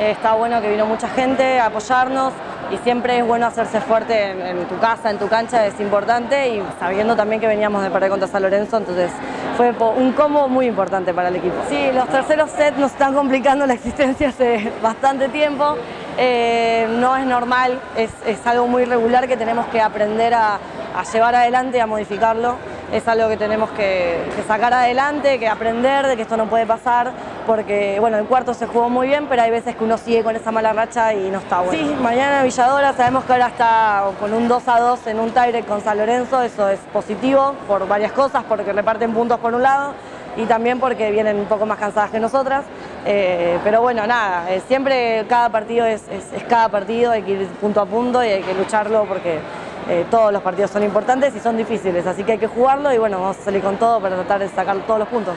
Está bueno que vino mucha gente a apoyarnos y siempre es bueno hacerse fuerte en, tu casa, en tu cancha, es importante y sabiendo también que veníamos de perder contra San Lorenzo, entonces fue un combo muy importante para el equipo. Sí, los terceros sets nos están complicando la existencia hace bastante tiempo, eh, no es normal, es, algo muy regular que tenemos que aprender a llevar adelante y a modificarlo. Es algo que tenemos que, sacar adelante, que aprender de que esto no puede pasar, porque bueno, el cuarto se jugó muy bien, pero hay veces que uno sigue con esa mala racha y no está bueno. Sí, mañana Villadora, sabemos que ahora está con un 2 a 2 en un tie con San Lorenzo, eso es positivo por varias cosas, porque reparten puntos por un lado y también porque vienen un poco más cansadas que nosotras. Eh, pero bueno, nada, eh, siempre cada partido es, es cada partido, hay que ir punto a punto y hay que lucharlo porque eh, todos los partidos son importantes y son difíciles, así que hay que jugarlo y bueno, vamos a salir con todo para tratar de sacar todos los puntos.